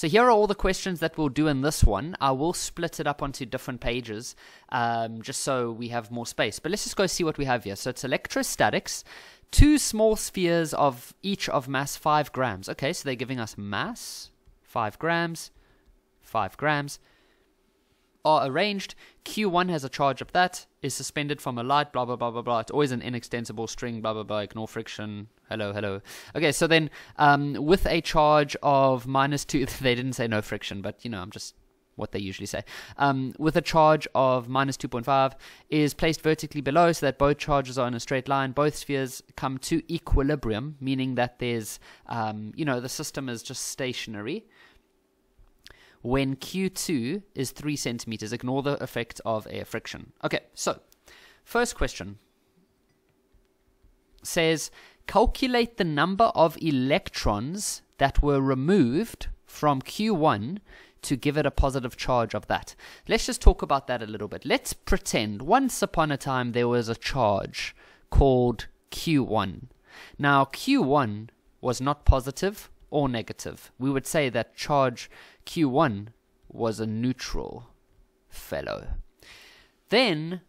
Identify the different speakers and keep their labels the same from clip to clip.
Speaker 1: So here are all the questions that we'll do in this one. I will split it up onto different pages um, just so we have more space. But let's just go see what we have here. So it's electrostatics, two small spheres of each of mass 5 grams. Okay, so they're giving us mass, 5 grams, 5 grams, are arranged. Q1 has a charge of that, is suspended from a light, blah, blah, blah, blah, blah. It's always an inextensible string, blah, blah, blah. Ignore friction. Hello, hello. Okay, so then um, with a charge of minus 2, they didn't say no friction, but, you know, I'm just what they usually say, um, with a charge of minus 2.5 is placed vertically below so that both charges are in a straight line. Both spheres come to equilibrium, meaning that there's, um, you know, the system is just stationary. When Q2 is 3 centimeters, ignore the effect of air friction. Okay, so first question says calculate the number of electrons that were removed from Q1 to give it a positive charge of that. Let's just talk about that a little bit. Let's pretend once upon a time there was a charge called Q1. Now, Q1 was not positive or negative. We would say that charge Q1 was a neutral fellow. Then,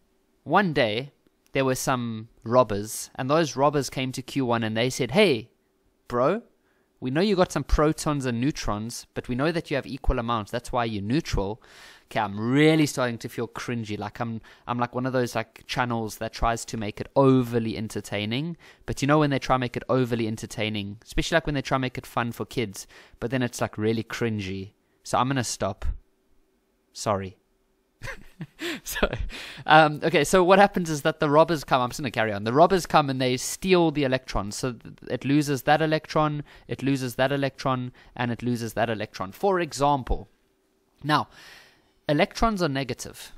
Speaker 1: one day, there were some robbers, and those robbers came to Q1 and they said, Hey, bro, we know you got some protons and neutrons, but we know that you have equal amounts. That's why you're neutral. Okay, I'm really starting to feel cringy. Like I'm, I'm like one of those like channels that tries to make it overly entertaining. But you know when they try to make it overly entertaining, especially like when they try to make it fun for kids, but then it's like really cringy. So I'm gonna stop. Sorry. so, um, okay, so what happens is that the robbers come. I'm just going to carry on. The robbers come and they steal the electrons. So it loses that electron, it loses that electron, and it loses that electron. For example, now, electrons are negative.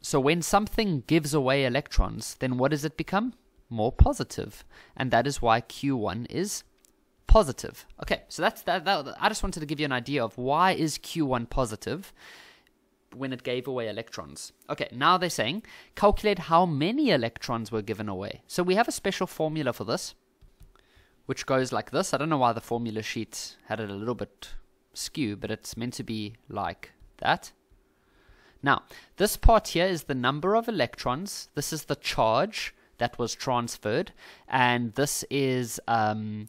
Speaker 1: So when something gives away electrons, then what does it become? More positive. And that is why Q1 is positive. Okay, so that's that, that. I just wanted to give you an idea of why is Q1 positive when it gave away electrons. Okay, now they're saying calculate how many electrons were given away. So we have a special formula for this, which goes like this. I don't know why the formula sheet had it a little bit skew, but it's meant to be like that. Now, this part here is the number of electrons. This is the charge that was transferred, and this is um,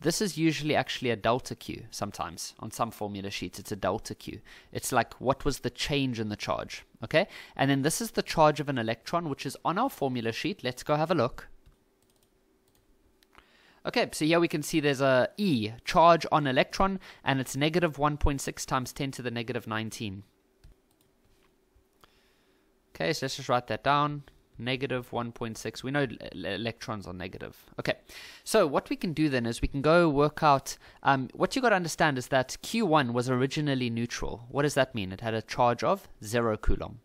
Speaker 1: this is usually actually a delta Q sometimes. On some formula sheets, it's a delta Q. It's like what was the change in the charge, okay? And then this is the charge of an electron, which is on our formula sheet. Let's go have a look. Okay, so here we can see there's a E, charge on electron, and it's negative 1.6 times 10 to the negative 19. Okay, so let's just write that down negative 1.6. We know electrons are negative. Okay, so what we can do then is we can go work out. Um, what you got to understand is that Q1 was originally neutral. What does that mean? It had a charge of zero coulomb.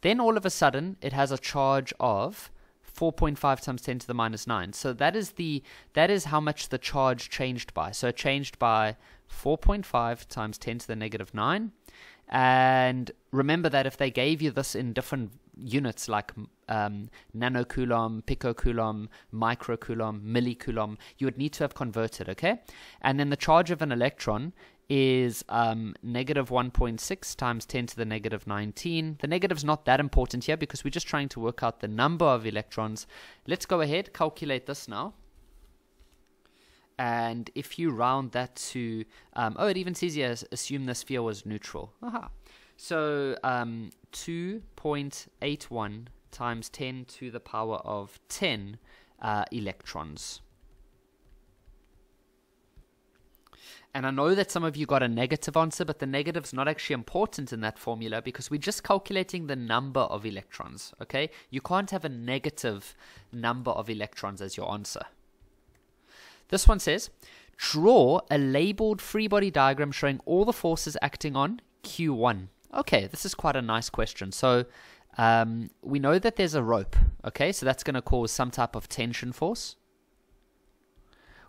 Speaker 1: Then all of a sudden, it has a charge of 4.5 times 10 to the minus 9. So that is the that is how much the charge changed by. So it changed by 4.5 times 10 to the negative 9. And remember that if they gave you this in different units like um, nanocoulomb, picocoulomb, microcoulomb, millicoulomb, you would need to have converted, okay? And then the charge of an electron is um, negative 1.6 times 10 to the negative 19. The negative's not that important here because we're just trying to work out the number of electrons. Let's go ahead, calculate this now. And if you round that to, um, oh, it even says here, assume the sphere was neutral. Aha. So um, 2.81 times 10 to the power of 10 uh, electrons. And I know that some of you got a negative answer, but the negative's not actually important in that formula because we're just calculating the number of electrons, okay? You can't have a negative number of electrons as your answer. This one says, draw a labeled free body diagram showing all the forces acting on Q1. Okay, this is quite a nice question. So um, we know that there's a rope. Okay, so that's going to cause some type of tension force.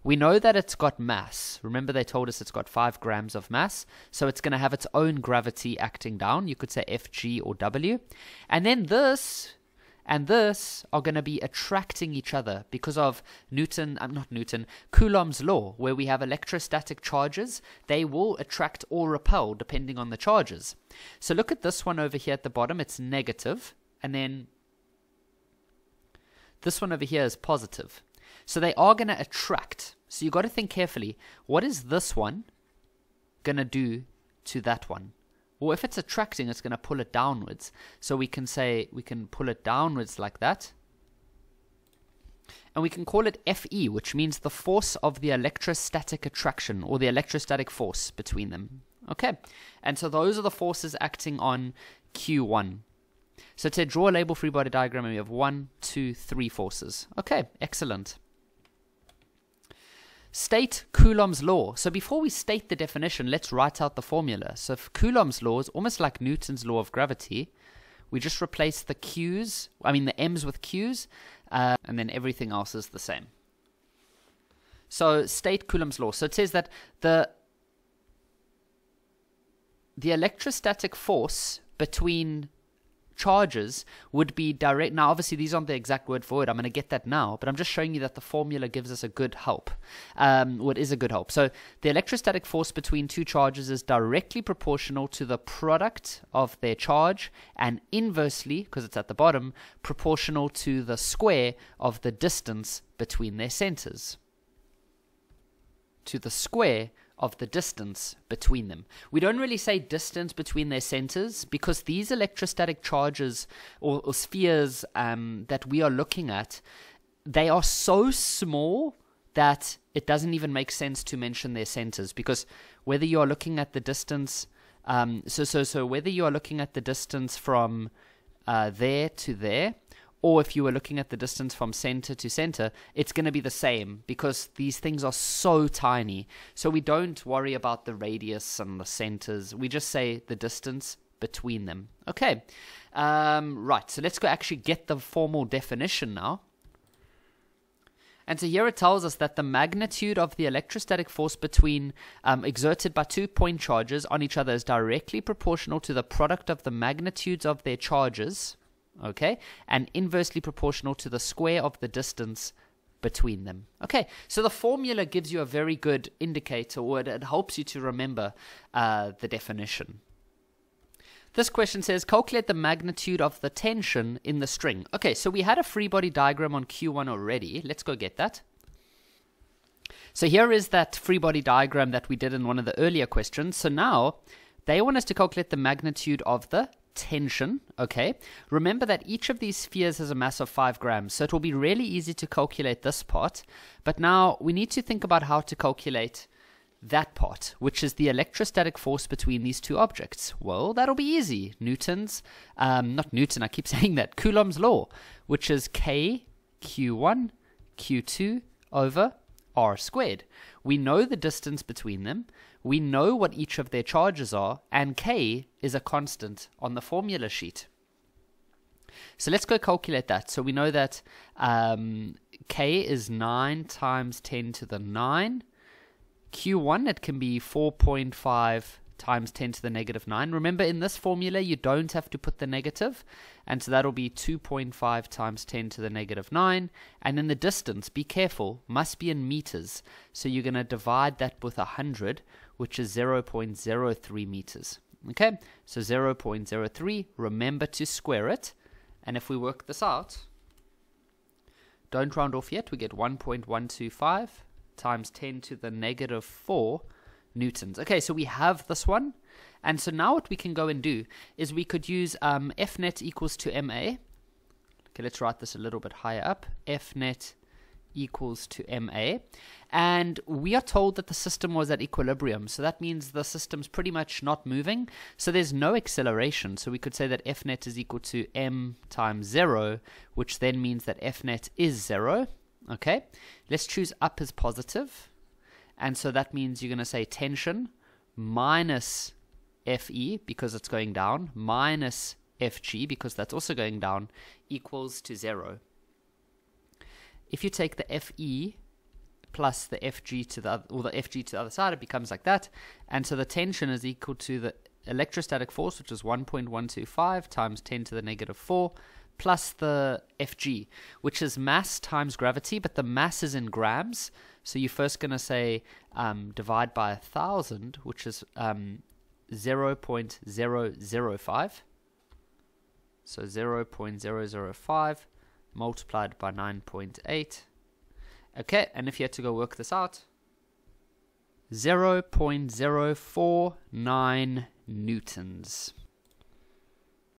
Speaker 1: We know that it's got mass. Remember, they told us it's got 5 grams of mass. So it's going to have its own gravity acting down. You could say Fg or W. And then this and this are going to be attracting each other because of Newton, I'm uh, not Newton, Coulomb's law, where we have electrostatic charges. They will attract or repel depending on the charges. So look at this one over here at the bottom, it's negative, and then this one over here is positive. So they are going to attract. So you've got to think carefully what is this one going to do to that one? Well, if it's attracting, it's going to pull it downwards. So we can say, we can pull it downwards like that. And we can call it Fe, which means the force of the electrostatic attraction or the electrostatic force between them. Okay. And so those are the forces acting on Q1. So to draw a label free body diagram, we have one, two, three forces. Okay, excellent. State Coulomb's law. So before we state the definition, let's write out the formula. So Coulomb's law is almost like Newton's law of gravity. We just replace the Q's, I mean the M's with Q's, uh, and then everything else is the same. So state Coulomb's law. So it says that the the electrostatic force between charges would be direct. Now, obviously, these aren't the exact word for it. I'm going to get that now, but I'm just showing you that the formula gives us a good help. Um, what is a good help? So, the electrostatic force between two charges is directly proportional to the product of their charge, and inversely, because it's at the bottom, proportional to the square of the distance between their centers. To the square of the distance between them. We don't really say distance between their centers because these electrostatic charges or, or spheres um, that we are looking at, they are so small that it doesn't even make sense to mention their centers because whether you are looking at the distance, um, so so so whether you are looking at the distance from uh, there to there, or if you were looking at the distance from center to center, it's going to be the same because these things are so tiny. So we don't worry about the radius and the centers. We just say the distance between them. Okay, um, right. So let's go actually get the formal definition now. And so here it tells us that the magnitude of the electrostatic force between um, exerted by two point charges on each other is directly proportional to the product of the magnitudes of their charges okay, and inversely proportional to the square of the distance between them. Okay, so the formula gives you a very good indicator, or it, helps you to remember uh, the definition. This question says, calculate the magnitude of the tension in the string. Okay, so we had a free body diagram on Q1 already. Let's go get that. So here is that free body diagram that we did in one of the earlier questions. So now they want us to calculate the magnitude of the tension, okay? Remember that each of these spheres has a mass of 5 grams, so it will be really easy to calculate this part. But now we need to think about how to calculate that part, which is the electrostatic force between these two objects. Well, that'll be easy. Newton's, um, not Newton, I keep saying that, Coulomb's law, which is K Q1 Q2 over R squared. We know the distance between them we know what each of their charges are, and k is a constant on the formula sheet. So let's go calculate that. So we know that um, k is 9 times 10 to the 9. Q1, it can be 4.5 times 10 to the negative 9. Remember, in this formula, you don't have to put the negative, and so that'll be 2.5 times 10 to the negative 9. And in the distance, be careful, must be in meters. So you're going to divide that with 100, which is 0.03 meters. Okay, so 0.03, remember to square it. And if we work this out, don't round off yet, we get 1.125 times 10 to the negative 4 newtons. Okay, so we have this one. And so now what we can go and do is we could use um, Fnet equals to MA. Okay, let's write this a little bit higher up. Fnet equals to MA. And we are told that the system was at equilibrium. So that means the system's pretty much not moving. So there's no acceleration. So we could say that Fnet is equal to M times 0, which then means that Fnet is 0. Okay, let's choose up as positive. And so that means you're going to say tension minus Fe because it's going down, minus Fg because that's also going down, equals to 0 if you take the Fe plus the Fg to the other, or the Fg to the other side, it becomes like that. And so the tension is equal to the electrostatic force, which is 1.125 times 10 to the negative 4. plus the Fg, which is mass times gravity, but the mass is in grams. So you're first going to say um, divide by a thousand, which is um, 0.005. So 0.005 multiplied by 9.8. Okay, and if you had to go work this out, 0.049 newtons.